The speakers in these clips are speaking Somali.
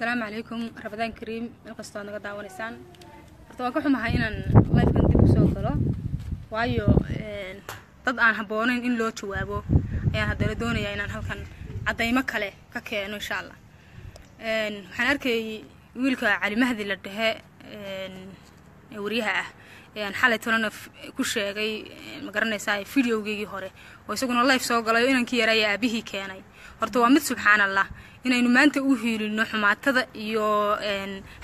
asalaamu calaykum rabadaan kariim meel kastoo naga daawanaysaan. Horta waan ka xumahay inaan lifekan dib u soo galo. Waayo dad aan habboonayn in loo jawaabo ayaan haddana doonayaa inaan halkan caddaymo kale ka keeno insha allah waxaan arkayay wiilka cali la dhehe ee waryaha ah xalay tolana ku sheegay ma garanaysaa videogeygii hore. Oo isaguna life soo galay oo inankii yaraya aabihii keenay. Horta waa mid subxaan allah inaynu maanta u hiilino xumaatada iyo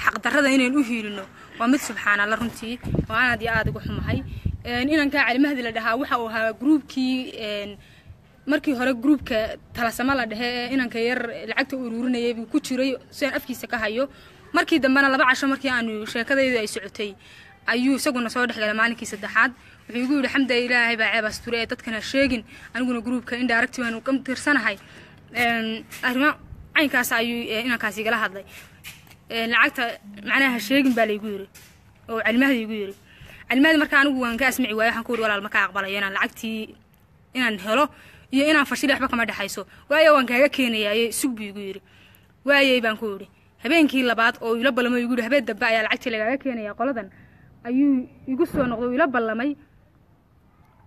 xaqdarrada inaynu u hiilino. Waa mid subxaan allah runtii oo aad iyo aada uga xumahay. Inankaa cali mahdi la dhahaa waxa uu ahaa gruubkii markii hore gruubka talasamo la dhehe ee inanka yar lacagta uruurinayay buu ku jiray sidaan afkiisa ka hayo. Markii dambena laba casho markii aanu sheekadaydu ay socotay ayuu isaguna soo dhexgalay maalinkii saddexaad. Wuxuu igu yidhi xamda ilaahay baa ceeb asture ee dadkana sheegin aniguna gruubka indirect baanu ka tirsanahay. Arrimo caynkaas ayuu inankaas igala hadlay. Lacagta macnaha ha sheegin baa laygu yiri oo calimahdi igu yiri calimahdi marka anigu waan ka asmici waayo waxaan ku yiri walaal ma aqbalayo inaan lacagtii inaan helo iyo inaan fashili waxba kama dhexayso waayo waan kaaga keenayaaye sug buu igu yiri waayey baan ku yidhi habeenkii labaad oo ila ballamay igu yidhi habeen dambe ayaa lacagtii lagaaga keenaya qoladan ayuu igu soo noqday ila ballamay.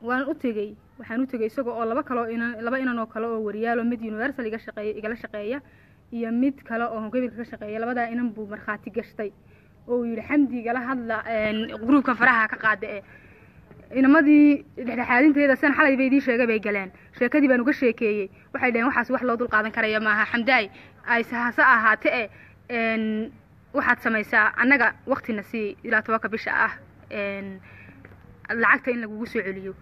Waan u tegey waxaan u tegey isaga oo laba kaloo inan laba inan oo kale oo wariyaaloo mid universal iga shaqeeya igala shaqeeya iyo mid kale oo gobolka ka shaqeeya. Labadaa inan buu markhaati gashtay oo uu yidhi xamdi igala hadla gruubkan faraha ka qaada ee. Inamadii dhexdhexaadinteeda sidan xalay bay idii sheegay bay galeen. Sheekadii baan uga sheekeeyey. Waxay dhaheen waxaas wax loo dul qaadan karaya maaha xamdaay ayse hase ahaate e waxaad samaysaa annaga waktina sii ilaa tobanka bisha ah lacagta in lagugu soo celiyo.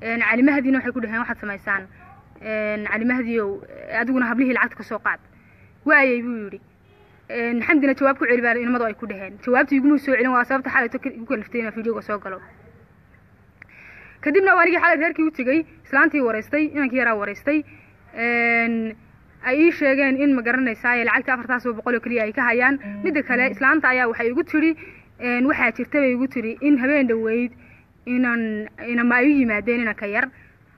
Calimahdiina waxay ku dhaheen waxaad samaysaan. Calimahdiyow adiguna hablihii lacagta ka soo qaad. Waayey buu yidhi. Xamdina jawaab ku celi baa inamadu ay ku dhaheen. Jawaabta iguma soo celin waa sababta xalayto igu kaliftay inaan videoga soo galo. Kadibna anigii xalay reerkii u tegey islaantii waraystay inankii yaraa waraystay ay ii sheegeen in ma garanaysaa lacagta afartaas oo boqol oo keliya ay ka hayaan. Midda kale islaanta ayaa waxay igu tidhi waxaa jirta bay igu tidhi in habeen dhoweyd inan inama ay u yimaadeen inanka yar.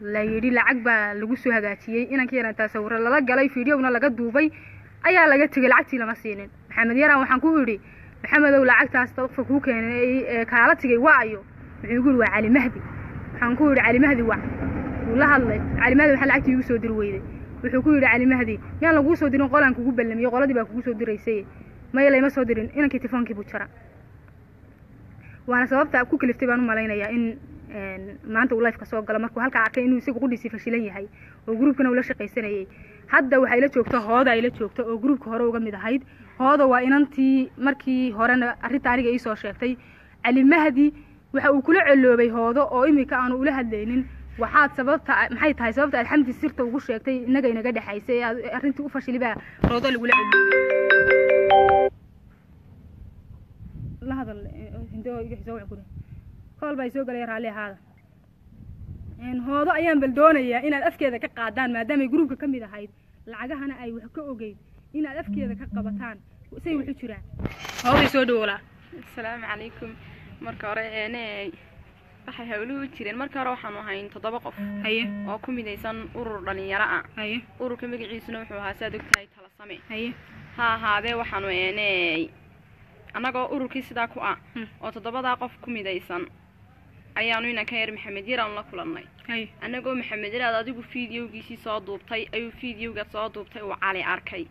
La yidhi lacag baa lagu soo hagaajiyey inanka yar intaa sawiro lala galay videogna laga duubay ayaa laga tegey lacagtii lama siinin. Maxamed yaraan waxaan ku idhi maxamedow lacagtaas dadka kuu keenay ee kaala tegay waa ayo igu yidhi waa cali mahdi. Waxaan ku yidhi cali mahdi wac wuu la hadlay. Cali mahdi waxaa lacagtii igu soo diri weyday wuxuu ku yidhi cali mahdi miyaan laguu soo dirin qolaan kugu ballamiyo qoladii baa kugu soo diraysay. Maya layma soo dirin inankii telefoonkii buu jara waana sababta ku kaliftay baan u malaynayaa in maanta uu lifeka soo galo. Markuu halkaa arkay inuu isagu qudhiisii fashilan yahay oo gruubkana ula shaqaysanayay. Hadda waxay la joogta hooda ay la joogta oo gruubka hore uga mid ahayd. Hooda waa inantii markii horena arrinta aniga iisoo sheegtay. Cali mahdi waxa uu kula celoobay hoodo oo imika aanu ula hadlaynin waxaad sababta maxay tahay sababta aad xamdi sirta ugu sheegtay innaga inaga dhexaysay arrintii u fashili baa roodo lagula wacguri kool baa soo galaya raalli ahaada hoodo ayaan bal doonayaa inaad afkeeda ka qaadaan maadaamay gruubka ka mid ahayd. Lacagahana ay wax ka ogeyd inaad afkeeda ka qabataan. Say wuxu jiraan hooday soo dhawolaa asalaamu calaykum. Marka hore eene waxay hawluhu jireen. Marka hore waxaanu ahayn toddoba qof. Haye oo ku midaysan urur dhalinyaro ah. Ururka magaciisuna wuxuu ahaa saad ogtahay talasame. Ha ahaadee waxaanu eene annagoo ururkii sidaa ku ah. Oo toddobadaa qof ku midaysan ayaanu inanka yar maxamed yar aanu la kulannay annagoo maxamed yaraad adigu fideogiisii soo duubtay ayuu fideoga soo duubtay uu cali arkay.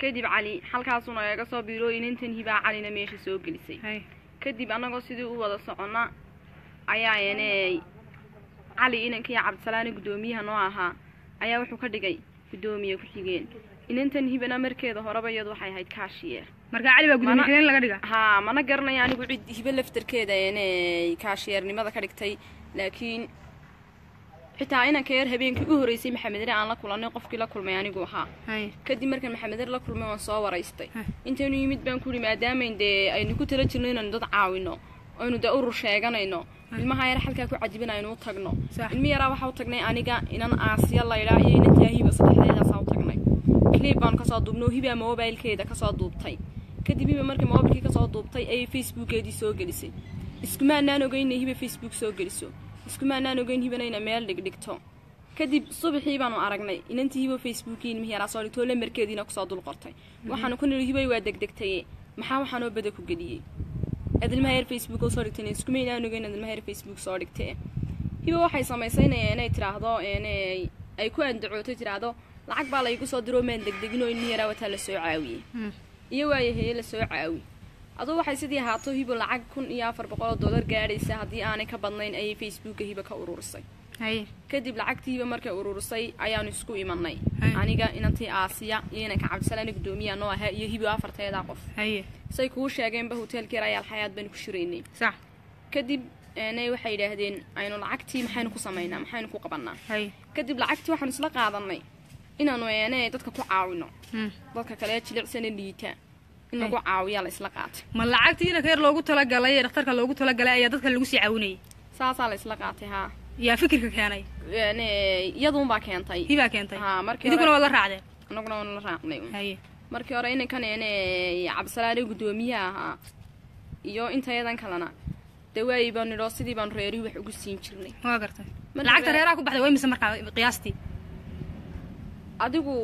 Kadib cali halkaasuu nagaga soo biiroo inantan hibaa calina meesha soo gelisay. Kadib annagoo sidii u wada soconna ayaa ene cali inankaiyo cabdisalaane guddoomiyaha noo ahaa ayaa wuxuu ka dhigay guddoomiye ku-xigeen inantan hibana markeeda horeba iyadu waxay ahayd kaashiyeer marka cali baa gudoomiye laga dhiga haa mana garanayo anigu cid hibe laftarkeeda ene kaashiyeernimada ka dhigtay laakiin xitaa inanka yar habeenkii u horreysay maxamedre aan la kulannay qofkii la kulmay anigu ahaa. Kadib markaan maxamedre la kulmay waan soo waraystay. Intaynu yimid baan ku ihi maadaamayn dee aynu ku tala jirno inaynu dad caawino aynu dee urur sheeganayno. Ilmaha yar halkaa ku cajibin aynu u tagno ilmi yaraa waxaa u tagnay aniga inan aasiya laydhaa iyo inantaa hiba saddexdeedaasaa u tagnay. Clip baanu ka soo duubnay oo hibaa mobilkeeda ka soo duubtay. Kadib hiba markii mobilkii ka soo duubtay ayay facebookeedii soo gelisay. Iskumaanaan ogeyn hiba facebook soo geliso. Iskumaanaan ogeyn hibana ina meel dhigdhigto. Kadib subaxii baanu aragnay inantii hibo facebookiin mihiyaraa soo dhigtoo lambarkeediina ku soo dul qortay waxaanu ku nidhi hibay waa degdegtaye maxaa waxaanoo bada ku geliyey adilmaha heer facebook oo soo dhigtay iskuma inaan ogeyn adilmaha heer facebook soo dhigtee hibo waxay samaysaynayaa inay tiraahdo inay ay ku andacootay tiraahdo lacag baa laygu soo diroo maan degdegin oo ilmi yaraa wataa la soo caawiyey iyo waayo heye la soo caawi aduu waxay sidii ahaato hibo lacag kun iyo afar boqol oo dollar gaadhaysa haddii aanay ka badnayn ayay facebooka hibo ka ururisay kadib lacagtii hibo markay ururisay ayaanu isku imanay. Aniga inantii aasiya iyo inanka cabdisalaani gudoomiya noo ahaa iyo hibo afarteedaa qof. Say kuu sheegeenba hoteelkii rayaal xayaad baanu ku shiraynay kadib eenay waxay yidhaahdeen aynu lacagtii maxaynu ku samaynaa maxaynu ku qabanaa kadib lacagtii waxaanu isla qaadanay inaanu eenay dadka ku caawino. Hmm. dadka kale jilicsana liita in lagu caawiyaa la isla qaatay. Ma lacagtii inanka yar loogu talagalay ee dhakhtarka loogu talagalay ayaa dadka lagu sii caawinayay? Saasaa la isla qaatay haa yaa fikirka keenay? Een, iyaduunbaa keentay. Hibaa keentay? Idinkuna waad la raacdeen anaguna waanu la raacnay. Markii hore inankan een cabdisalaani gudoomiyaha ahaa iyo intayadan kalena dee waayay baanu nidhoo sidii baanu reerihii wax ugu siin jirnay. Waa gartay. Lacagta reer- reeraha ku baxday way mise markaa qiyaastii? Adigu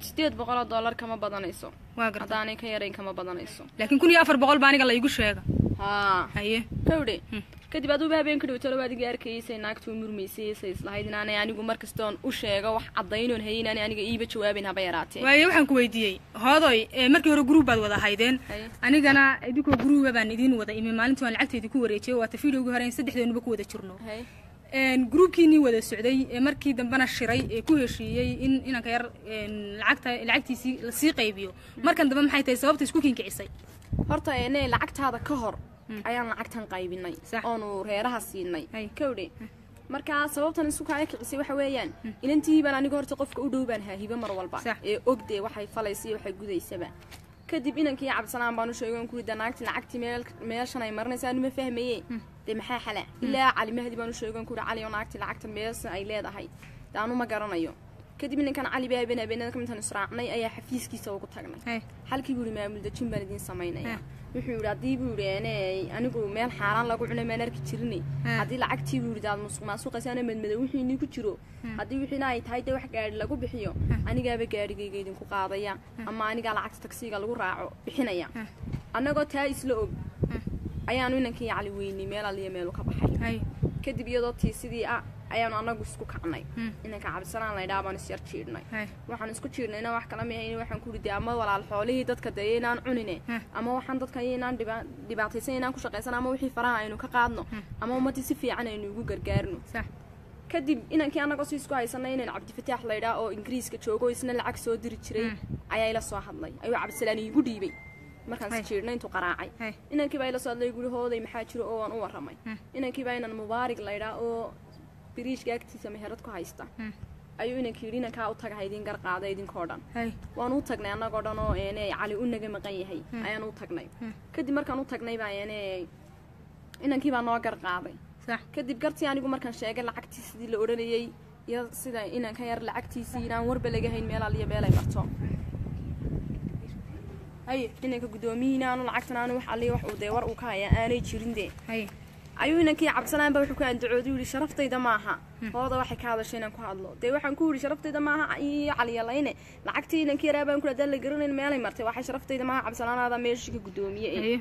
sideed boqol oo dollar kama badanayso. Waa gartay. Haddaanay ka yarayn kama badanayso. Laakiin kun iyo afar boqol baa aniga la igu sheega. Haa. Haye. Kawdhe Hmm. Kadib aduuba habeenka dhowtalo adiga arkaysay naagtu murmaysay say islahayd inaanay anigu markastoon u sheego wax caddaynoon hayay inaanay aniga iiba jawaabin haba yaraatee. Waaye waxaan ku weydiiyey hoodoy markii hore gruub baad wada haydeen. Haye. anigana idinkoo gruuba baan idiin wada imi maalintii waan lacagteedii ku wareejiyey waata fideogii hore in saddexdeenuba ku wada jirno. Gruubkiinii wada socday markii dambena shiray ee ku heshiiyey in inanka yar lacagta lacagtiisii la sii qaybiyo. Markan dambe maxay tahay sababta isku kinkicisay horta ene lacagtaada ka hor ayaan lacagtan qaybinay Sax. oonu reeraha siinay Hay. kawdhe markaa sababtan isu kaaga kicisay waxa weeyaan inantii baan aniga horta qofka u dhow baan haahiba mar walba Sax. ee ogdee waxay falaysa iyo waxay gudaysaba kadib inankii cabdisalaan baan u sheegay on kuri naagti lacagtii meel meeshan ay marinaysaa anuma fahmaye dee maxaa xala ilaa cali mahdi baan u sheegay on kuri cali oo naagti lacagtan meelsan ay leedahay dee anu ma garanayo kadib ninkan cali baa habeen habeenada ka midtaan israacnay ayaa xafiiskiisa ugu tagnay Hay. halkii buu yihi maamul dejin baan idiin samaynaya Ha. Wuxuu yidhi haddii buu yidhi ene anigu meel xaaraan lagu cunay maan arki jirine Ha. haddii lacagtii buu yidhi aad musuq madmadow wixii inii ku jiro. Haddii wixiina ay tahay dee wax gaari lagu bixiyo. Anigaaba gaarigayga idinku qaadaya. Ama anigaa lacagta tagsiga lagu raaco bixinaya. Annagoo taa isla og ayaanu inankii cali weynay meel aliya meelu ka baxay. Kadib iyadoo tii sidii ah ayaanu annagu isku kacnay. Hmm. inanka cabdisanaan laydhaa baan isyar jiidhnay. Waxaan isku jiirnayna wax kala mihayn waxaan ku ridday ama walaal xoolihii dadka dee inaan cunine. Ama waxaan dadka inaan dhiba- dhibaataysan inaan ku shaqaysan ama wixii faraha aynu ka qaadno. Ama ummaddii si fiican aynu ugu gargaarno. Kadib inankii annagoo si isku haysanay inaan cabdifataax laydhaa oo ingiriiska joogo isna lacag soo diri jiray ayaa ila soo hadlay. Ayuu cabdisalaan iigu dhiibay. Markaan Hay. si jiirnay intuu qaraacay. Hay inankii baa ila soo hadlay guri hooday maxaa jiro oo waan u warramay. Hmm. inankii baa inaan mubaarig laydhaa oo biriishka agtiisa meherad ku haysta. Hmm. ayuu inankii yidhi inankaa u taga idin gar qaada idinkoo dhan hay waan u tagnay annagoo dhan oo ene cali u naga maqan yahay. Ayaan u tagnay. Hmm. kadib markaan u tagnay baa ene inankii baa noo gar qaaday. Sax. Kadib gartii anigu markaan sheegay lacagtii sidii la odhanayay iyo sida inanka yar lacagtiisii inaan warba laga hayn meel aliyo meel ay marto inanka guddoomiyiina aanu lacagtan aanu wax aliyo wax uu dee war uu ka haya aanay jirin dee ayuu inankii cabdisalaanba wuxuu ku andacooday yidhi sharaftayda maaha. Hooda waxay ka hadashay inaan ku hadlo. Dee waxaan ku yidhi sharaftayda maaha iyo caliyalayne lacagtii inankii yaraa baan ku hadaan la garanayn meelay martay. Waxay sharaftayda maaha cabdisalaanaada meeshii ka guddoomiye eh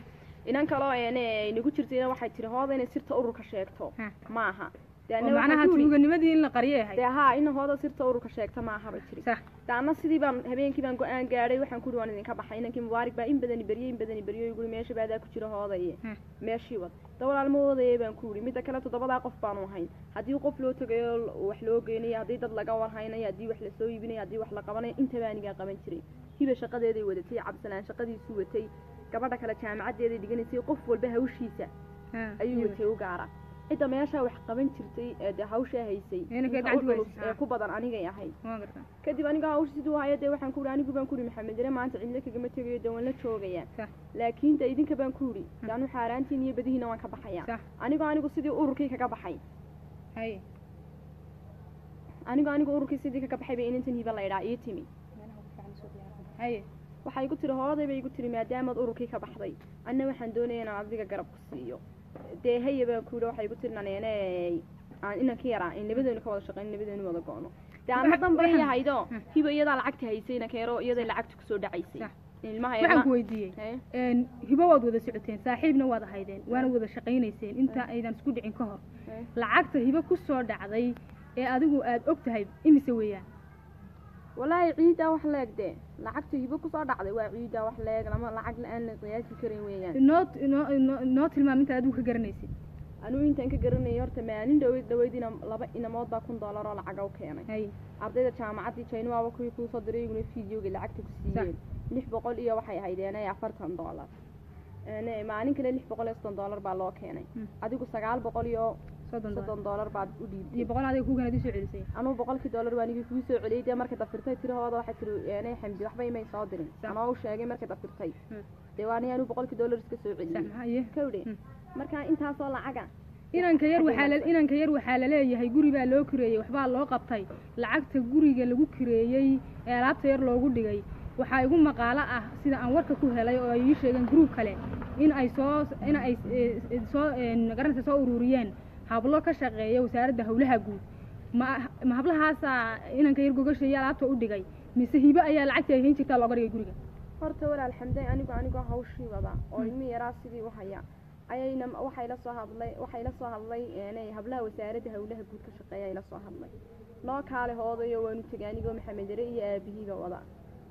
inan kaloo ene nagu jirtayna waxay tiri hooda inay sirta ururka sheegto. Ha. maaha tuuganimadii in la qariyo ahay dee haa ina hooda sirta ururka sheegta maaha bay tiri sax dee anna sidii baan habeenkii baan go'aan gaadhay waxaan ku yidhi waan idinka baxay inankii mubaarig baa in badani beriyey in badani beriyo guri meesha baadaa ku jira hoodaye meeshii wad dawalaal ma oodayay baan ku yidhi midda kale toddobadaa qof baanu ahayn haddii qof loo tagayo wax loo geynayo haddii dad laga warhaynayo haddii wax la soo iibinayo haddii wax la qabanayo intaba anigaa qaban jiray hiba shaqadeeday wadatay cabdisalaan shaqadiisuu watay gabadha kale jaamacaddeeday dhiganaysay qof walba hawshiisa Ha, ayuu watay u gaara cidda meeshaa wax qaban jirtay ee dee hawshaa haysay. Ee ku badan anigay ahayd kadib aniga hawsha siduu hayo dee waxaan ku yidhi anigu baan ku yidhi maxamed jare maanta cidlo kagama tegayo dee waan la joogayaa laakiin de idinka baan ku yidhi dee anu xaaraantiin iyo badihiina waan ka baxayaa sax anigoo anigu sidii ururkii kaga baxay. Anigoo anigu ururkii sidii kaga baxay bay inantan hiba laydhaa ii timi. Waxay igu tiri hooday bay igu tiri maadaamaad ururkii ka baxday. Anna waxaan doonaya inaan adiga garab ku siiyo dee haya baan ku yidhi waxay igu tiri naneeney aan inanka yaraa in labadeenu ka wada shaqeyn labadeenu wada go-no dee waxaan- yahaydo Hmm. hiba iyadaa lacagta haysay inanka yaro iyaday lacagta ku soo dhacaysay. Waxaan ku weydiiyey. Hibo waad wada socoteen saaxiibna waad ahaydeen waana wada shaqaynayseen. Inta aydan isku dhicin ka hor. Lacagta hibo ku soo dhacday ee adigu aad og tahay imise weeyaan? Walaahi ciidaa wax leeg dee lacagta hibo ku soo dhacday waa ciidaa wax leeg lama lacag la'aan la qiyaasi karin weeyaan. Noo noo noo- noo tilmaam inta adigu ka garanaysid. Anigu intaan ka garanayay horta maalin dhaweyd dhaweyd ina laba inamood baa kun doolar oo lacaga u keenay. Hay ardayda jaamacaddii jaynuwaaba kuwii kuusoo diray iguna fideoga lacagta ku siiyeen lix boqol iyo waxay ahaydeen afartan doolar maalin kale lix boqol iyo soddon doolar baa loo keenay. Mm. adigu sagaal boqol iyo soddon doolar baad u dhiibtay. Boqol adiga kugan adii soo celisay. Anugu boqolkii doolar baa anigii kuu soo celiyay dee markay dafirtay tirahooda waxay tiri eenay xamdi waxba imay soo dirin. Anoo u sheegay markay dafirtay Hmm. dee waa anigu boqolkii doolar iska soo celiyey kawdhe Hmm. marka intaasoo lacaga. Inanka yar waxaa inanka yar waxaa la leeyahay guri baa loo kireeyey waxbaa loo qabtay. Lacagta guriga lagu kireeyey ee alaabta yar loogu dhigay. Waxaa igu maqaalo ah sida aan warka ku helay oo ay ii sheegeen gruub kale. In ay soo in ay eh, eh, soo eh, garanaysa soo ururiyeen hablo ka shaqeeya wasaaradda howlaha guud. Ma ma hablahaasaa inanka yar gogasha iyo alaabta u dhigay. Mise hibo ayaa lacagta ay hayn jirtaa looga dhigay guriga? Horta walaal xamday anigu anigoo hawshii wada. Oo ilmi yaraa sidii u haya ayayna waxay la soo hadlay waxay la soo hadlay eenay hablaha wasaaradda howlaha guud ka shaqeeya ay la soo hadlay. Noo kaale hoodayo waanu tegay anigoo maxamed yare iyo aabihiiba wada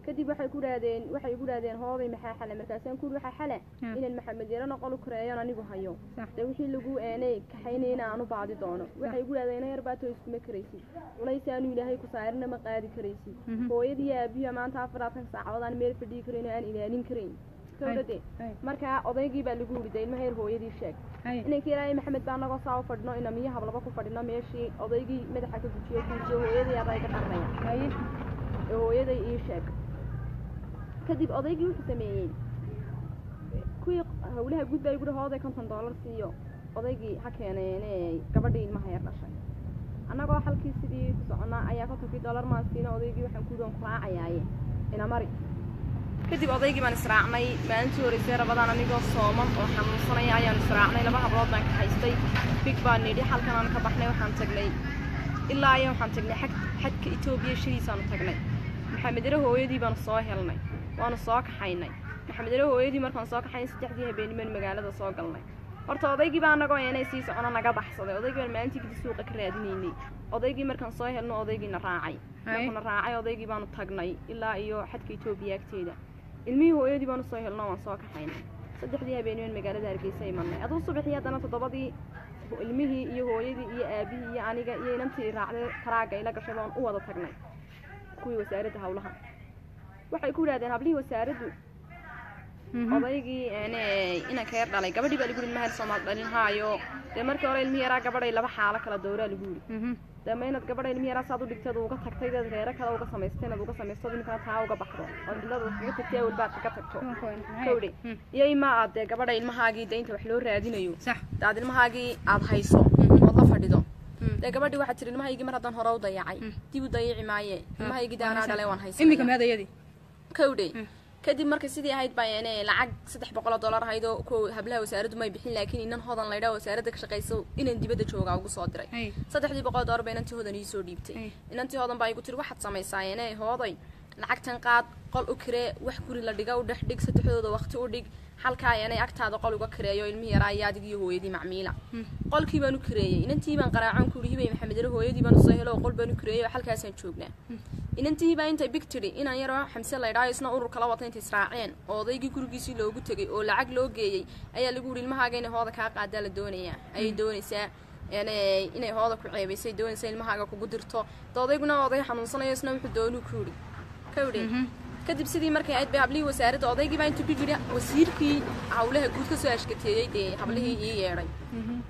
kadib waxay ku dhahdeen waxay ku dhahdeen hooday maxaa xale markaasaan ku waxaa xale Hmm. inaan maxamed yare noqon u kareeyon anigu hayo dee wixii lagu eenay kaxaynayna aan u baadi doono waxay ku ina yar baatoo iskuma karaysid culays aanu ilaahay ku saarina ma qaadi karaysid Mhm. hooyadii iyo aabihiiba maanta afaraatan saacadood aan meel fadhiyi karayn oo aan ilaalin karayn Hay. markaa odaygii baa lagu yidhi ilmaha yar hooyadii sheeg inankii ilaahay maxamed baa anagoo saa u fadhino inamiyo hablaba ku fadhino meeshii odaygii madaxa ka gujiyo gujiyo hooyadii aday ka qarnaya hooyaday ii sheeg kadib odaygii wuxuu sameeyey kuwii howlaha guud baa igu dhaho oday konton doolar siiyo odaygii ha keeneene gabadhii ilmaha yar dhashay annagoo halkii sidii ku soconnaa ayaa kontonkii doolar maan siina odaygii waxaan ku doon raacayaaye ina mari kadib odaygii baan israacnay maalintii horeysay rabadaan anigoo sooman oo xanuunsanaya ayaan israacnay laba hablood baan ka haystay big baan nidhi halkan aan ka baxnay waxaan tagnay ilaa ayaa waxaan tagnay xag xadka etoobiya shiriisaanu tagnay maxamed yare hooyadii baanu soo helnay waanu soo kaxaynay maxamed yare hooyadii markaan soo kaxaynay saddexdii habeennimaan magaalada soo galnay horta odaygii baa anagoo eenay sii socono naga baxsaday odaygii baan maalintii kadib suuqa ka raadinaynay odaygii markaan soo helno odaygiina raacay markuuna raacay odaygii baanu tagnay ilaa iyo xadka etoobiya agteeda ilmihii hooyadii baanu soo helno waan soo kaxaynay saddexdii habeennimaan magaalada hargeysa imanay aduu subaxii haddana toddobadii ilmihii iyo hooyadii iyo aabihii iyo aniga iyo inantii raacday taraaga ila gashay baan u wada tagnay kuwii wasaaradda howlaha waxay ku yidhahdeen hablihii wasaaraddu odaygii ene inanka yar dhalay gabadhii baa lagu yidhi ilmaha yar soomaal dhalin haayo. Dee markii hore ilmihi yaraa gabadhay laba xaalo kala dowraa lagu yidhi. Dee ma inaad gabadha ilmihi yaraa saad u dhigteed uga tagtay deed reere kale uga samaystay inaad uga samaysto iminkana taa uga baxdo. Oo cillada kaga tagtay awal baad kaga tagto. Kawdhe iyo imaa aad dee gabadha ilmahaagii dee inta wax loo raadinayo. Dee aad ilmahaagii aad hayso ood la fadhido. Dee gabadhii waxaa tiri ilmahaygii mar haddaan hore u dayacay. Dib u dayici maaye ilmahaygii dee anaa dhalay waan haysanaya meedayadii kawdhe kadib marka sidii ahayd baa lacag saddex boqol oo dollar ahayd oo kuwa hablaha wasaaraddu may bixin laakiin inan hodan laydhaa wasaaradda ka shaqayso inan dibadda joogaa ugu soo diray. Saddexdii boqol dollar ba inantii hodan ii soo dhiibtay. Ay. inantii hodan baa igu tiri waxaad samaysaa ene hooday. Lacagtan qaad qol u kiree wax guri la dhiga u dhex dhig saddexdooda waqti u dhig. Halkaa ene agtaada qol uga kireeyo ilmihi yaraa iyo adig iyo hooyadii macmiila. Qolkii baan u kireeyey. Inantii baan qaraacan ku yidhi hibay maxamed yare hooyadii baan u soo helo qol baan u kireeyey oo halkaasaan joognaa inantii baa intay big tidhi inaan yaroo xamse laydhaayo isna urur kala wata intay israaceen oo odaygii gurigiisii loogu tegay oo lacag loo geeyey ayaa lagu yidhi ilmahaaga inay hooda kaa qaadaa la doonayaa ayay doonaysaa ene inay hooda ku ceebaysay doonaysa ilmahaaga kugu dirto. Da odayguna oday xanuunsanayo isna wuxuu doonuu ku yidhi. Ka yidhi kadib sidii markay ahayd bay hablihii wasaaradda odaygii baa intuu big yidhi wasiirkii hawlaha guud ka soo ashkateeyey dee hablihii ii yeedhay.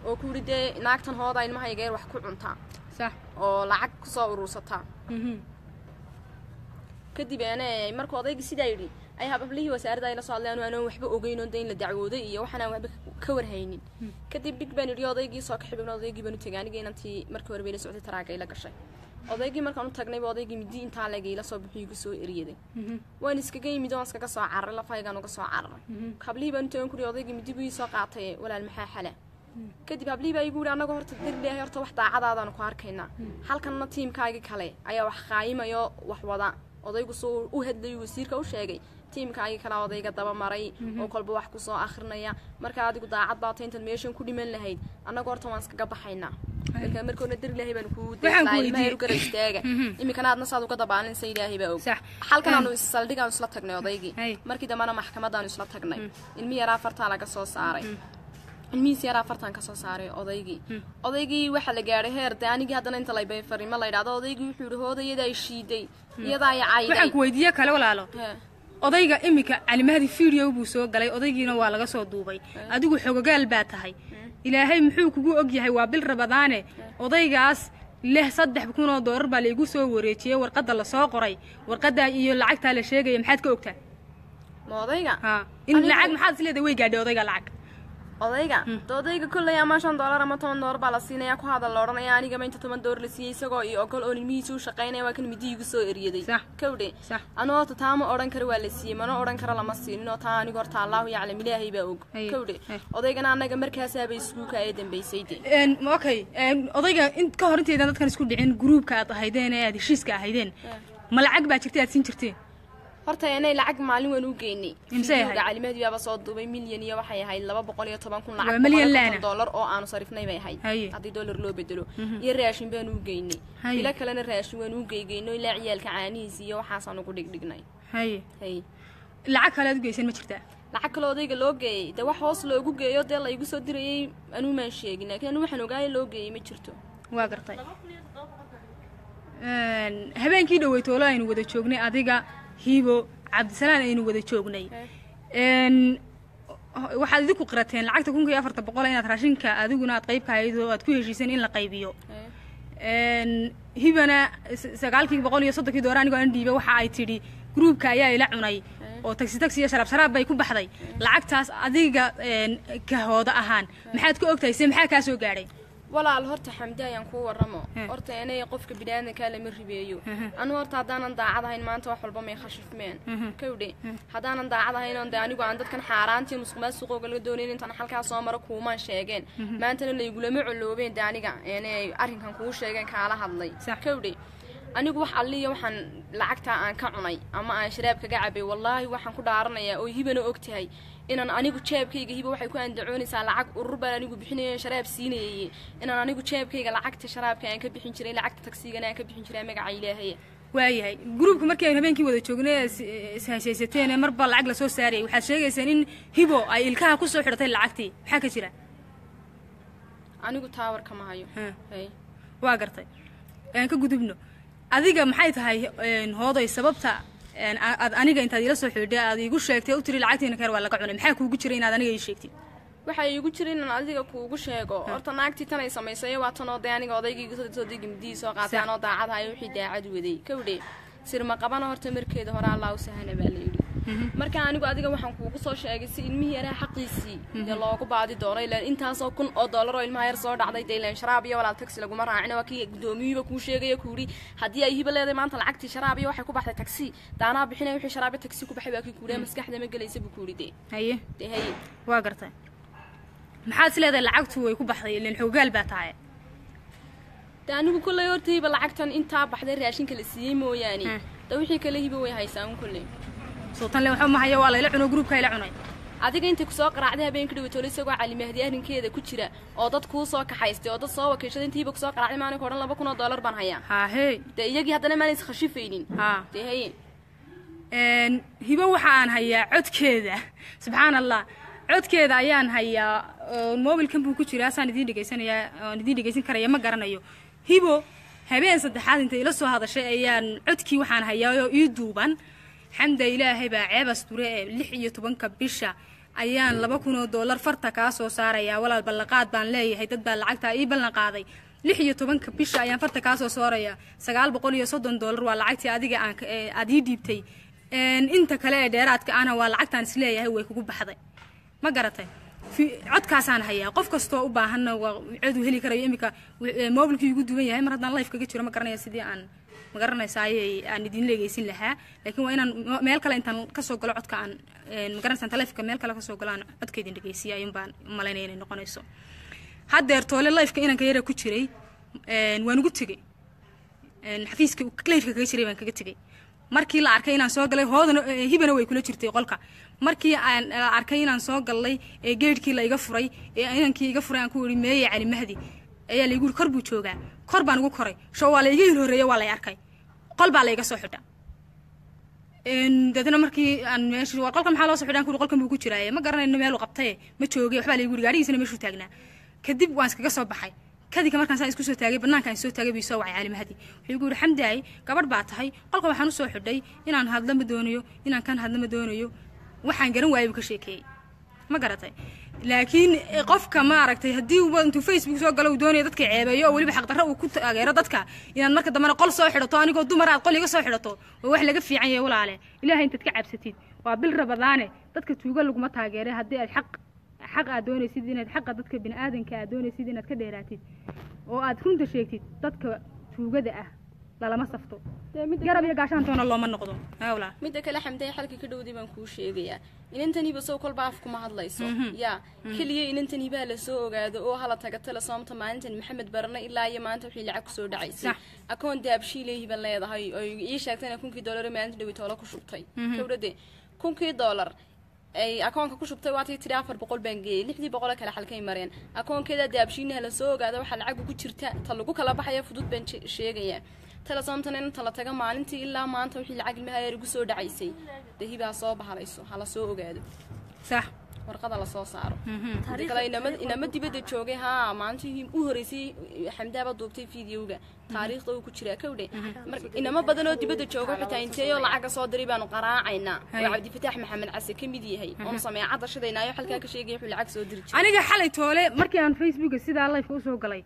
Oo ku yidhi dee naagtan hooda ilmahayga yar wax ku cuntaa oo lacag ku soo urursataa kadib ene markuu odaygii sidaa yidhi ay hablihii wasaaradda ay la soo hadleen aanan waxba ogeyn oo de in la dacwooday iyo waxaan aan waxba ka warhaynin. Kadib dhig baan yidhi odaygii soo kaxibin odaygii baan u aniga inantii markii hore bay la socday taraaga ila gashay. Odaygii markaan u tagnayba odaygii midi intaa leega ila soo bixi igu soo eriyaday waan iskaga yimid waan iskaga soo cararay lafaygaan uga soo cararay. Hablihii baan u tagan kuri odaygii midi soo qaatay walaal maxaa xala kadib hablihii baa igu yidhi annaga horta dirleehay horta wax daacadaadaanu ku arkaynaa. Halkanna tiimkaagii kale ayaa wax qaayimayo wax wada odaygu suu u hadlayu wasiirka u sheegay tiimkaagii kale odayga dabamaray oo kolba wax ku soo akhrinaya. Marka adigu daacad baata intaad meeshan ku dhiman lahayd. Annaga horta waan iskaga baxaynaa marka markoona dir ilaahay baan kuu ku u garab istaaga. Iminkana aadna saad uga dabaalinsa ilaahay baa og. Sax. halkan aanu saldhigaanu isla tagnay odaygii markii dambena maxkamadaanu isla tagnay. Ilmi yaraa fartaa laga soo saaray ilmihiis yaraa fartaan ka soo saaray odaygii. Odaygii waxaa la gaadhay heer dee anigii haddana inta laybay farimo la yidhahdo odaygii wuxuu yihi hooda iyadaa shiiday. Iyadaa waxaan cayday. Ku weydiiye kale walaalo. Odayga iminka calimahadii video buu soo galay. Odaygiina waa laga soo duubay. Adigu xogogaal baa tahay. Ilaahay muxuu kugu og yahay waa bil rabadaane. Odaygaas leh saddex kun oo doolar baa laigu soo wareejiyey warqadda la soo qoray. Warqaddaa iyo lacagtaa la sheegaya maxaad ka ogtaa? Ma odayga? In lacag maxaad isleedahay way gaadhay odayga lacag odayga de odayga kolley ama shan doolar ama toban doolar baa la siinaya ku hadal la odhanaya anigaba inta toban doolar la siiyey isagoo iyo ogol oo ilmihiisa u shaqaynaya waa kan midi igu soo eryaday Sax. kawdhe anuu horta taa ma odhan karo waa la siiyey mana odhan karo lama siinin oo taa anigu horta allaahu yaclam ilaahay baa og kawdhe odaygana annaga markaasaaba iskuulka ee dambaysay de okay odayga ka hor intaydan dadkan isku dhicin gruubka aad ahaydeen ee aad heshiiska ahaydeen ma lacag baa jirtay aad siin jirteen horta inay lacag maalin waan u geynay calimadii baaba soo duubay milyan iyo waxay ahayd laba boqol iyo toban kun lacag oo aanu sarifnay bay ahayd. Haddii doolar loo bedelo iyo raashin baan u geynay bilo kalena raashin waan u geygeyno ilaa ciyaalka caanihiis iyo waxaasaan ugu dhigdhignay. Lacag kale aad u geysan ma jirtaa lacag kale odayga loo geeyey dee wax hoos loogu geeyo dee laygu soo dirayey anuu maan sheegin laakiin anu waxaan ogaaya loo geeyey ma jirto. Waa gartay. Een, habeenkii dhaweytoolo aynu wada joognay adiga hiibo cabdisalaan aynu wada joognay. Waxaad idinku qirateen lacagta kunka iyo afarta boqol inaad raashinka adiguna aad qayb ka hayd oo aad ku heshiiseen in la qaybiyo. Hibana sagaalkii boqol iyo soddonkii doora anigoo aan dhiibay waxa ay tidhi gruubka ayaa ila cunay oo tagsi tagsi iyo sharaab sharaab bay ku baxday. Lacagtaas adiga een, ka hooda ahaan. Maxaad ka ogtahay se maxaa kaa soo gaadhay walaal horta xamdi ayaan kuu waramo horta inay qofka biniaadankaa lama ribeeyo anu horta haddaanan daacad ahayn maanta wax walba may khashifmeen kawdhe haddaanan daacad ahayn de anigu aan dadkan xaaraantii musuqmaasuqooga laga doonayn intaan halkaa soo maro kuumaan sheegeen. Maantana laygulama coloobeen de aniga inay arrinkan kuu sheegeen kaala hadlay. Kawdhe anigu wax alliya waxaan lacagtaa aan ka cunay ama aan sharaab kaga cabay. Wallaahi waxaan ku dhaaranayaa oo hibana og tahay inaan anigu jeebkayga hiba waxay ku andacoonaysaa lacag urur baan anigu bixinayo sharaab siinayay. Inaan anigu jeebkayga lacagta sharaabka aan ka bixin jiray lacagta tagsigana aan ka bixin jiray magaca ilaahay waayahay. Gruubka markii aynu habeenkii wada joognay ee is- ishayshaysateen ee marba lacag la soo saarayay waxaad sheegaysaan in hibo ay ilkaha ku soo xidhatay lacagtii. Maxaa ka jira? Anigu taawar kama hayo. Ha. hay waa gartay. Aan ka gudubno adiga maxay tahay hooday sababta aad aniga intaad ila soo xidhay aad iigu sheegtay u tiri lacagtiina keer waa laga cunay. Maxaa kuugu jira inaad aniga ii sheegtid waxay igu jira inaan adiga kuugu sheego. Horta naagtii tanay samaysay waa tanoo dee aniga odaygii midihii soo qaatay anoo daacad hayo wixii daacad waday kawdhe sirma qabana horta markeeda hore allah u sahana baa layidhi marka anigu adiga waxaan kuugu soo sheegay si ilmihii yaraa xaqiisii dee loogu baadi doono ilaan intaasoo kun oo doolar oo ilmaha yar soo dhacday dee ilaan sharaab iyo walaal tagsi laguma raacina waa kii gudoomiyuhiba kuu sheegaya kuuri haddii ay hiba leedahay maanta lacagtii sharaab iyo waxay ku baxday tagsi daanaa bixinaya wixii sharaab iyo tagsi ku baxay waa kii kuuriya maskaxda ma gelaysa buu kuuri dee. Haye. Dee haye. Waa gartay. Maxaad is leedahay lacagtu way ku baxday ilan xoogaal baa tahay. De anigu kolley hortayba lacagtan intaa baxday raashinka la siiyey mooyaane. Hmm. de wixii kale hiba way haysaan kolley sultan le waxba ma hayo waa layla cuno gruubka ila cunay. Adiga intay ku soo qaraacday habeenka dhawatoole isagoo calimahdi arrinkeeda ku jira oo dad kuu soo kaxaystay oo dad soo wakiishaday intiiba ku soo qaraacday maalinka odhan laba kun oo doolar baan hayaa. Haa hee dee iyagii haddana maanan iskhashifaynin haa dee haye. Hibo waxa aan hayaa codkeeda. Subxaan allah codkeeda ayaan hayaa mobilkan buu ku jiraa. Saan idiin dhegaysanayaa oon idiin dhegaysan karaya ma garanayo. Hibo habeen saddexaad intay ila soo hadashay ayaan codkii waxaan hayaa oo ii duuban xamda ilaahay baa ceebas dure ee lix iyo tobanka bisha. Ayaan laba kun oo doolar farta kaa soo saarayaa. Walaal ballanqaad baan leeyahay. Dad baa lacagtaa ii ballan qaaday lix iyo tobanka bisha ayaan farta kaa soo saarayaa. Sagaal boqol iyo soddon doolar waa lacagtii adiga aad ii dhiibtay. Inta kale ee dheeraadka ana waa lacagtaan is leeyahay way kugu baxday. Ma garatay? Codkaasaan hayaa. Qof kastoo u baahanna waa cod uu heli karayo iminka mobilkii igu duwan yahay mar haddaan life kaga jiro ma garanaya sidii aan ma garanaysa ayay aan idin leegeysin lahaa. Laakiin waa inaan meel kale intaan ka soo galo codka aan een, ma garanaysa taleefonka meel kale ka soo galo aan codka idin dhegeysiya ayuun baan u malaynaya inay noqonayso. Haddeer lifeka inanka yara ku jiray waan ugu tegey. Xafiiska lifeka kaga jiray baan kaga tegey. Markii la arkay inaan soo galay hoodana hibana way kula jirtay qolka. Markii aan arkay inaan soo galnay ee geedhkii la furay ee inankii iga furay aan ku ihi meeye cali mahdi ayaa laygu yiri kor buu joogaa. Kor baan ugu koray. Sho waa la iga horreeya waa lay arkay qol baa la iga soo xidha. Deetna markii aan meesha war qolkan maxaa loo soo xidhaan kuri qolkan buu ku jiraaye ma garanayno meelu qabtaye ma joogay waxbaa laygu yiri gaadhigiisana meeshuu taagnaa. Kadib waan iskaga soo baxay. Kadika markaan saa isku soo taagay banaankaan soo taagay bii soo wacay cali mahdi wuxuu igu yiri xamdaay gabadh baa tahay. Qolka waxaan u soo xidhay inaan hadla ma doonayo inaan kan hadla doonayo. Waxaan garan waayay buu ka sheekeeyey. Ma garatay laakiin qofka maaragtay haddii intuu facebook soo galo uu doonaya dadka ceebeeyo oo weliba xaqdarro uu ku taageero dadka inaad marka dambena qol soo xidhato anigoo dumar aad qol iga soo xidhato waa wax laga fiican yahay walaale. Ilaahay intaad ka cabsatid. Waa bil rabadaane. Dadka tuuga laguma taageere haddii aad xaq xaq aad doonaysid inaad xaqa dadka bini aadanka aad doonaysid inaad ka dheeraatid oo aad runta sheegtid dadka tuugada ah lalama safto garab iyo gaashaantoona looma noqdo midda kale xamday xalka ka dhowday baan kuu sheegayaa inantaniba sow kolba af kuma hadlayso yaa keliya inantaniibaa la soo ogaado oo hala taga tala soomta maalintan maxamed barane ilaa iyo maanta wixii lacag ku soo dhacaysay akoon daabshiileehiban leedahay oo ii sheegtayna kunkii doolar maalinta dhawi toola ku shubtay gabdhade kunkii doolar ay akoonka ku shubtay waatay tidhi afar boqol baan geeyey lixdii boqole kale xalkay mareen akoonkeeda daabshiinaha la soo ogaada waxaa lacag ugu jirta ta lagu kala baxaya fudud baan sheegayaa talasoomtana inta la taga maalintii ilaa maanta wixii lacag ilmaha yar igu soo dhacaysay. Dee hibaa soo bahalayso ha la soo ogaado. Sax. Warqada la soo saaro. Kale inama inama dibadda joogay haa maalintii u horeysay xamdaaba duubtay videoga taariikhda uu ku jiraa kawdhe. Inama badan oo dibadda jooga xitaa inteeyoo lacaga soo diray baanu qaraacaynaa oo cabdifataax maxamed case ka mid yahay. Oonu sameecadda shidaynaayo xalkaa ka sheegaya wuxuu lacag soo diri jiray. Aniga xalay toole markii aan facebooka sidaa lifeka u soo galay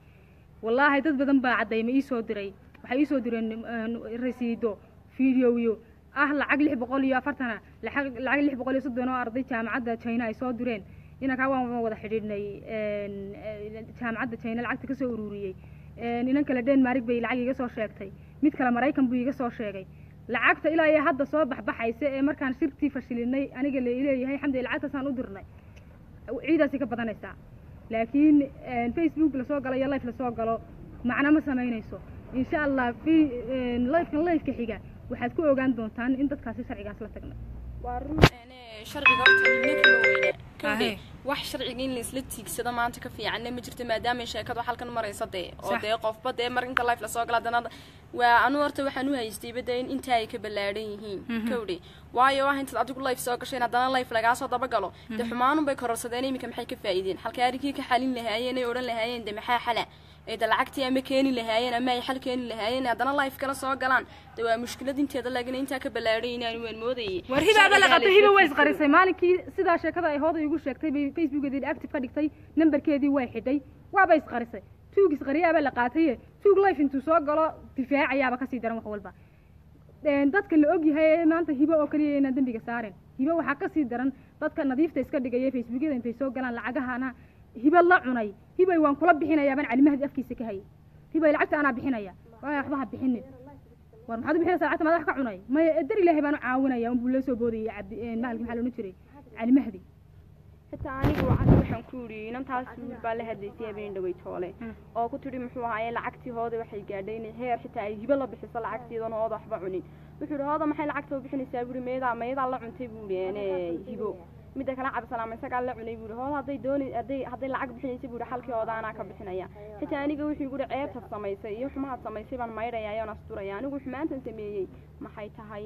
wallaahi dad badan baa caddayma ii soo diray waxay iisoo direen rasiido videoyo ah lacag lix boqol iyo afartana lacag lix boqol iyo soddon oo arday jaamacadda china ay soo direen. Inankaa waan wada xidhiidhnay jaamacadda china lacagta ka soo ururiyey. Inan kale denmark bay lacag iga soo sheegtay. Mid kale maraykan buu iga soo sheegay. Lacagta ilaa iyo hadda soo baxbaxaysa ee markaan shirtii fashilinay aniga leeyahay xamdi lacagtaasaan u dirnay. Ciidaasi ka badanaysaa. Laakiin facebook la soo galo iyo life la soo galo macno ma samaynayso insha allah fi lifekan lifeka xiga waxaad ku ogaan doontaan in dadkaasi sharcigaas la waa run. Sharciga horta kawdhe wax sharciga in laisla tiigsado maanta ka fiicanna ma jirto maadaama sheekadu halkan maraysa dee. Oo dee qofba dee mar inta life la soo gala haddana waa anu horta waxaan u haystayba dee in intaa ay ka ballaadhan yihiin kawdhe waayo ah intaad adigu life soo gasheen haddana life lagaa soo dabagalo dee xumaanun bay kororsadeen iminka maxay ka faa'iideen? Halkay arrinkii ka xalin lahaayeen ay odhan lahaayeen dee maxaa xala eeda lacagtii ama keeni lahaayeen ama ay xal keeni lahaayeen haddana life kala soo galaan. De waa mushkilad inteeda laakiin intaa ka ballaadhay inaan waan moodayay war hibaaba la qabtay hiba way isqarisay maalinkii sidaa sheekada ay hooda igu sheegtay bay facebookeedii active ka dhigtay nambarkeedii way xidhay. Waaba isqarisay tuug isqariyaaba la qaataye tuug life intuu soo galo difaacayaaba ka sii daran wax walba. Dadka la og yahay maanta hibo oo kaliya inaan dembiga saaren. Hibo waxaa ka sii daran dadka nadiifta iska dhigaya facebookyada intay soo galaan lacagahana hiba la cunay hibay waan kula bixinayaa baan calimahdi afkiisa ka hayay. Hibay lacagta anaa bixinaya. Waaya waxba ha bixinin. War maxaad u bixinaysaa lacagta madax ka cunay? Maya edar ilaahay baan u caawinaya unbuu la soo boodayay cabdi bahalki maxaa loodhan jiray? Calimahdi xitaa anigu ani waxaan ku yidhi inantaas baa la hadlaysay habeen dhawey toole. Oo ku tidhi muxuu ahaaye lacagtii hooda waxay gaadhay inay heer xitaa ay hibo la bixiso lacagtiidan hooda waxba cunin. Wuxuu yidhi hooda maxay lacagta u bixinaysaa? Buuhi meedaa meedaa la cuntay buu yidhi hibo midda kale cabdisalaam isagaa la cunay buuhi hooda hadday dooni hadday hadday lacag bixinaysa buuhi xalkii hooda anaa ka bixinaya. Xitaa aniga wuxuu igu yihi ceebtaad samaysay iyo xumahaad samaysay baan maydhaya ayoon asturaya. Anigu xumaantan sameeyey. Maxay tahay?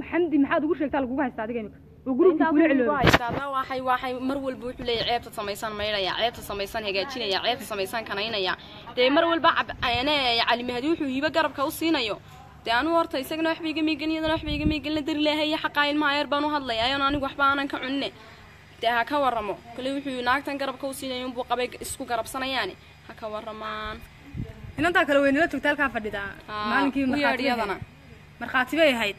Maxamdi maxaad ugu sheegtaa lagugu haysta adiga imika haystaada waxay mar walba wuxuu leeyahay ceebta samaysan maydhaya ceebta samaysan hagaajinaya ceebta samaysan kanaynaya. Dee mar walba ane cali mahdi wuxuu hibo garabka u siinayo تانورتي سجن وح بيجي ميجن يدنا وح بيجي ميجن ندير له هي حقاي الماير بانو هاللي أيون أنا وح بانا كعنة. تهاك ورمو كل وحي ناقتن جرب كوسين يوم بوقا بيج إسكو جرب سنة يعني. هاك ورمان هنا تأكلوا هنا تقتل كان فديتا آه، ما نكيم مرخاتي أنا. مرخاتي بيه هيت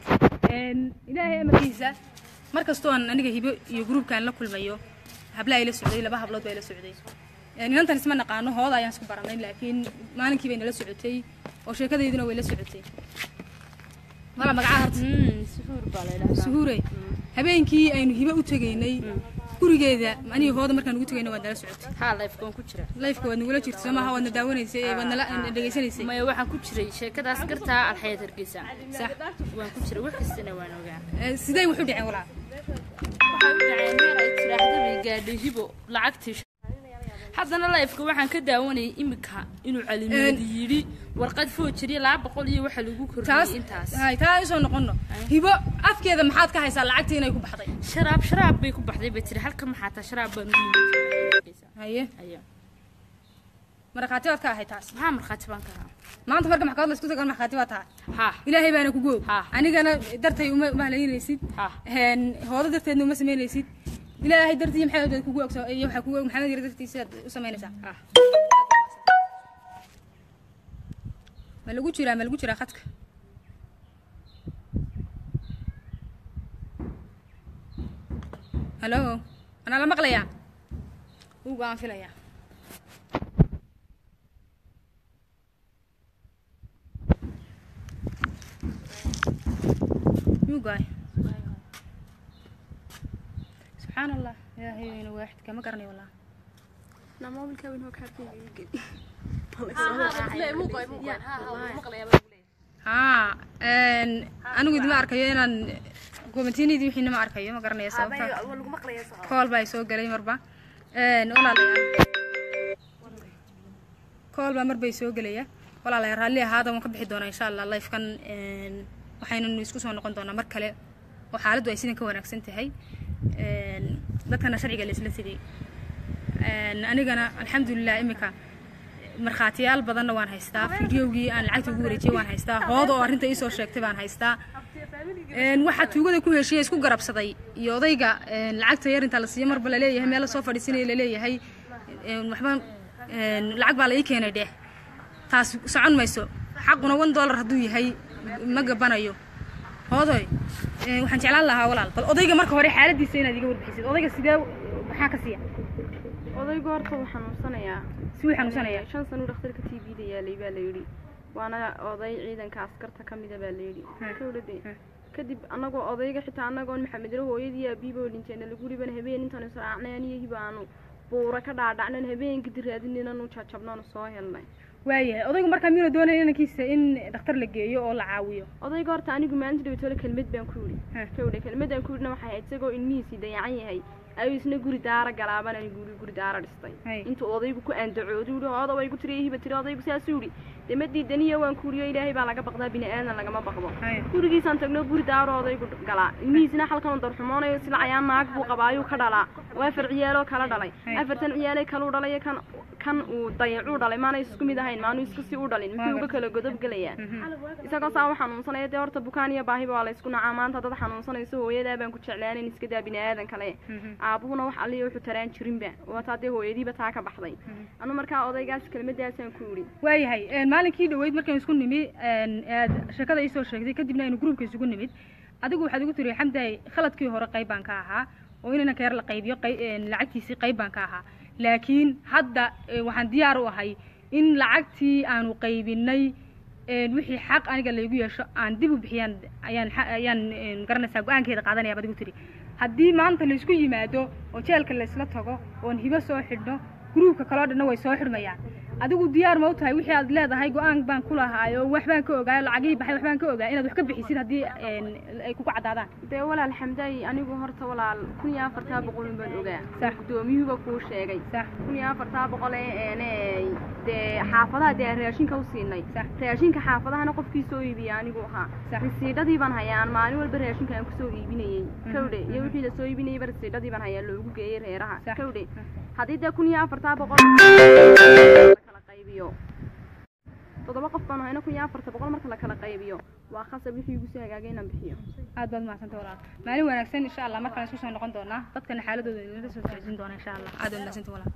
إن إذا هي مركزة مركز توان أنا كهيب يجروب كان لكل مايو هبلا إلى السعودية لبها هبلا إلى السعودية يعني نحن نسمع نقانو هذا يعني سكبرنا لكن ما نكيبين إلى السعودية أو شيء كذا يدنا إلى السعودية mala magacaa horta suhuur baa la yidhahdaa. Suhuure habeenkii aynu hibo u tegaynay gurigeeda aniga hooda markaan ugu tegayna waad nala socotay. Lifeka waad nagula jirtay soo maaha waadna daawanaysay ee waad nala dhegaysanaysay. Maya waxaan ku jiray sheekadaas gartaa alxayaad hargeysa. Sax waan ku jiray wax kastana waan ogaa. Ee, sidee waxay u dhaceen meel ay tiraahda bay gaadhay hibo lacagtii haddana lifeka waxaan ka daawanayay imika inuu calimeedi yidhi warqad foojiriya laba boqol iyo waxa lagu taas kordhiyey intaas taa isoo noqono hibo afkeeda maxaad ka haysaa? Lacagtii inay ku baxday. Sharaab sharaab bay ku baxday bay tiri. Halka maxaa taa sharaab baan haye Ayaa. markhaati baad ka ahay taas. Maxaa markhaati baan ka ahaa maanta marka maxkamad la isku tagan markhaati baad tahay haa. Ilaahay baana kugu og Ha. anigana dartay uma mahlanaysid Ha. een hoodo darteedna uma samaynaysid ilaahay dartii maxamed baad kugu ogso iyo waxaa kugu maxamed yar dartiisa aad u samaynaysaa? Ah. ma lagu jiraa ma lagu jiraa khadka? Halo? Anaa la maqlayaa? Uga aan filayaa yugaay subxaan allah ilaahay weyna waaxid kama garanay wallah haa een anigu idima arkayo inaan gobantiinidii wixiina ma arkayo ma garanayo sababta kool baa soo galay marba. Een walaalayaal kool baa marbay soo gelaya walaalayaal raalli ahaada waan ka bixi doonaa insha allah lifekan een waxaynanu isku soo noqon doonaa mar kale. Oo xaaladdu ay sidan ka wanaagsan tahay لكن شرعي قال إسلام سيدي. آه، أنا جانا لك لله إمكى مرخاتي ألب ضنا وان هيستا. في جوجي أنا لعبت جوري تي وان هيستا. هذا وارنت إيش أشياء كتب لك هيستا. آه، واحد توجد كل هالشيء إيش كوجر بصدي يا ضيقة آه، لعبت لك على سيمر بلا ليه هم يلا صوفر السنين اللي ليه هاي لك لعب على إيه كندا تاس سعر ما يسوق حقنا وان دولار لك هاي مجبنا يو hoodoy waxaan jeclaan lahaa walaal. Bal odayga marka hore xaaladiisa inaad iga warbixisid. Odayga sidee maxaa ka siiya odaygu horta wuu xanuunsanayaa si wuu xanuunsanaya shan sano dhakhtarka t v da yaalay baa la yidhi. Waana oday ciidanka askarta ka mida baa la yidhi. Kawlade kadib annagoo odayga xitaa annagoon maxamedro hooyadii aabiiba oo dhinteena lagu dhibana habeen intaanu israacnay aniyo hibaanu buura ka dhaadhacnan habeen kadib raadinaynan u jajabnanu soo helnay waayahay odaygu markaa miyuna doonaya inankiisa in dhakhtar la geeyo oo la caawiyo. Odayga horta anigu maalinta dhawtole kelmad baan ku yidhi. Heh. kawdhe kelmadaan ku yidhina waxay ahayd isagoo ilmihiisii dayacan yahay. Ayuu isna guri daara galaaban ani guri guri daara dhistay. Intuu odaygu ku andacooday yidhi hooda way ku tiriya hiba tiri odaygu saasuu yidhi. Dee ma diidaniya waan ku yidhi ilaahay baa laga baqdaa bini aadan lagama baqdo. Gurigiisaan tagno guri daaro odaygu galaa ilmihiisna halkan darxumoonayo silacayaan naag buu qabaa ayuu ka dhalaa waa afar ciyaaloo kala dhalay. Afartan ciyaalay kaluu dhalay kan kan uu dayacuu dhalay maanay isku mid ahayn maanu isku sii u dhalin muxuu uga kala godob gelayaa isagoo saa u xanuunsanaya dee horta bukaan iyo baahiba waa la isku nacaa maanta dad xanuunsanayso hooyadaa baan ku jeclaanan iska daa bini aadan kale aabuhuna wax alliya wuxuu taraan jirinba wataa dee hooyadiiba taa ka baxday. Anu markaa odaygaas kelmadaasaan ku yidhi. Waayahay maalinkii dhaweyd markaan isku nimi aad sheekada iisoo sheegtay kadibna aynu gruubka isugu nimid. Adigu waxaad igu tiri xamday khaladkii hore qayb baan ka ahaa oo in inanka yar la qaybiyo lacagtiisii qayb baan ka ahaa laakiin hadda ee, waxaan diyaar u ahay in lacagtii aanu qaybinay een wixii xaq aniga laygu yeesho aan dib u bixiyaan ayaan ayaan een garanaysaa go'aankeeda qaadanaya baad igu tiri. Haddii maanta laysku yimaado oo jeelka laysla tago oon hibo soo xidhno gruubka kaloo dhanna way soo xidhmayaan adigu diyaar ma u tahay wixii aad leedahay go'aan baan ku lahaay oo wax baan ka ogaayo lacagihii baxay wax baan ka ogaa inaad wax ka bixisid haddii ay kugu caddaadaan dee walaal xamdaay anigu horta walaal kun iyo afartaa boqolun baan ogaa Sax. guddoomiyuhuba kuu sheegay. Sax. Kun iyo afartaa boqol ee dee xaafadaha dee raashinka u siinay. Raashinka xaafadahana qofkii soo iibiya anigu ahaa. Risiidhadii baan hayaa aan maalin walba raashinka aan ku soo iibinayey kawdhe iyo wixii la soo iibinayeyba risiidhadii baan hayaa loogu geeyey reeraha. Kawdhe haddii dee kun iyo afartaa boqol qaybiyo. Toddoba qof baan hayna kun iyo afarta boqol marka la kala qaybiyo. Waa khasab wixii igu soo hagaagay inaan bixiyo. Aad baad mahadsanta walaal. Maalin wanaagsan insha allah. Markaan isku soo noqon doonaa dadkana xaaladooda idinla soo socodsiin doona insha allah. Aad baad mahadsanta walaal